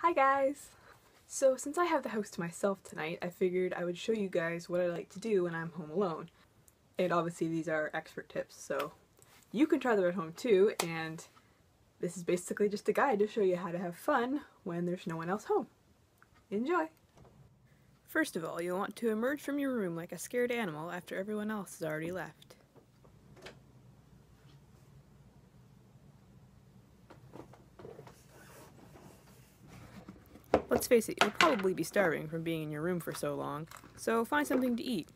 Hi guys! So since I have the house to myself tonight, I figured I would show you guys what I like to do when I'm home alone. And obviously these are expert tips, so you can try them at home too, and this is basically just a guide to show you how to have fun when there's no one else home. Enjoy! First of all, you'll want to emerge from your room like a scared animal after everyone else has already left. Let's face it, you'll probably be starving from being in your room for so long, so find something to eat.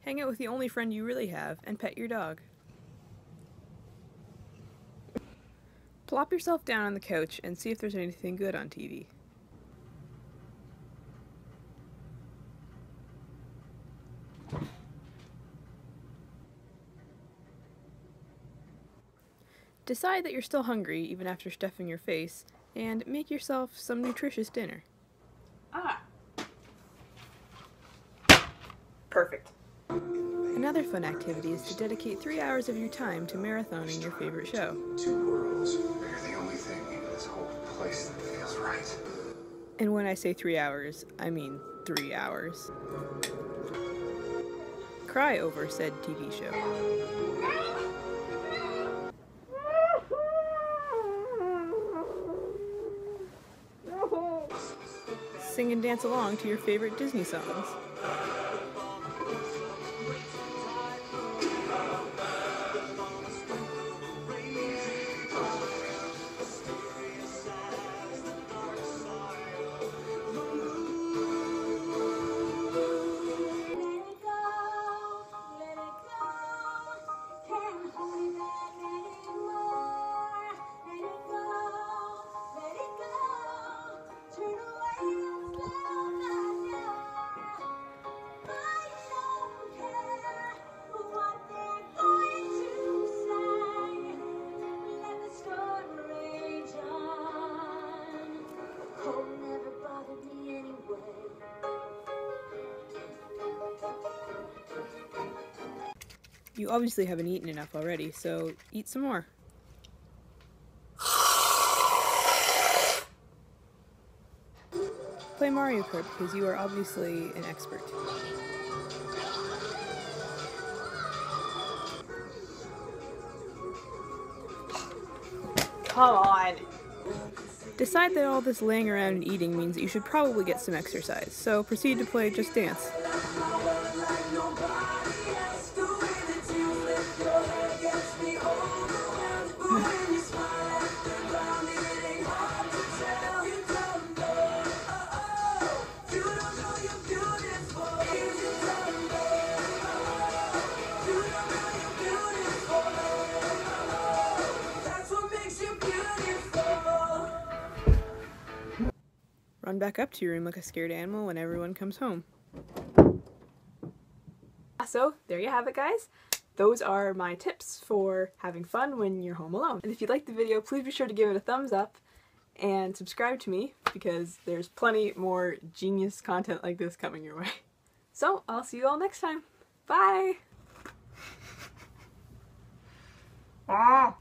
Hang out with the only friend you really have, and pet your dog. Plop yourself down on the couch and see if there's anything good on TV. Decide that you're still hungry even after stuffing your face, and make yourself some nutritious dinner. Ah. Perfect. Another fun activity is to dedicate three hours of your time to marathoning your favorite show. Two worlds. They're the only thing in this whole place that feels right. And when I say three hours, I mean three hours. Cry over said TV show. Sing and dance along to your favorite Disney songs. You obviously haven't eaten enough already, so eat some more. Play Mario Kart because you are obviously an expert. Come on. Decide that all this laying around and eating means that you should probably get some exercise, so proceed to play Just Dance. Run back up to your room like a scared animal when everyone comes home. So, there you have it guys. Those are my tips for having fun when you're home alone. And if you liked the video, please be sure to give it a thumbs up and subscribe to me because there's plenty more genius content like this coming your way. So, I'll see you all next time. Bye! Ah.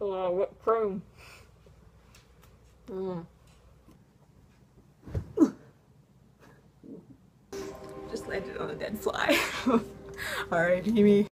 Oh, whipped cream. Mm. Landed on a dead fly. Alright, me.